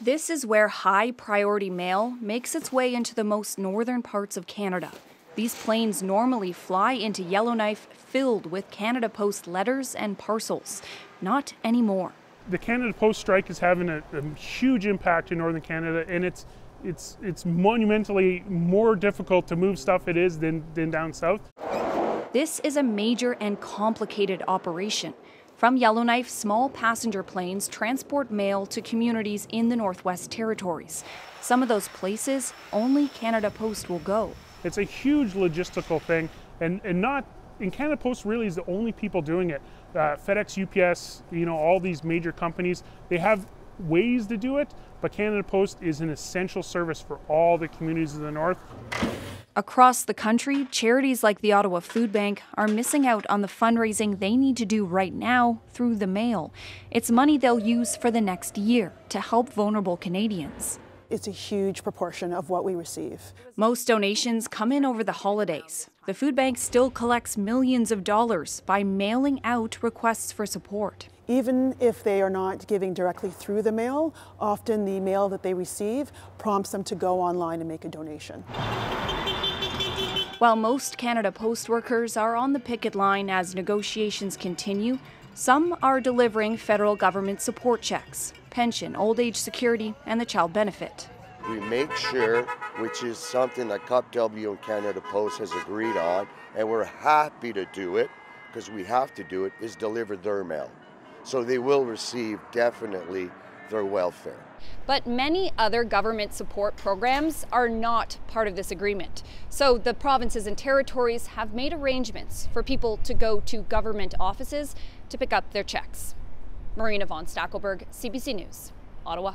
This is where high priority mail makes its way into the most northern parts of Canada. These planes normally fly into Yellowknife filled with Canada Post letters and parcels. Not anymore. The Canada Post strike is having a, a huge impact in northern Canada, and it's it's it's monumentally more difficult to move stuff it is than, than down south. This is a major and complicated operation. From Yellowknife, small passenger planes transport mail to communities in the Northwest Territories. Some of those places, only Canada Post will go. It's a huge logistical thing, and, and not, in Canada Post really is the only people doing it. Uh, FedEx, UPS, you know, all these major companies, they have ways to do it, but Canada Post is an essential service for all the communities of the North. Across the country, charities like the Ottawa Food Bank are missing out on the fundraising they need to do right now through the mail. It's money they'll use for the next year to help vulnerable Canadians. It's a huge proportion of what we receive. Most donations come in over the holidays. The food bank still collects millions of dollars by mailing out requests for support. Even if they are not giving directly through the mail, often the mail that they receive prompts them to go online and make a donation. While most Canada Post workers are on the picket line as negotiations continue, some are delivering federal government support checks, pension, old age security, and the child benefit. We make sure, which is something that CUPW and Canada Post has agreed on, and we're happy to do it because we have to do it, is deliver their mail. So they will receive definitely their welfare. But many other government support programs are not part of this agreement. So the provinces and territories have made arrangements for people to go to government offices to pick up their checks. Marina von Stackelberg, CBC News, Ottawa.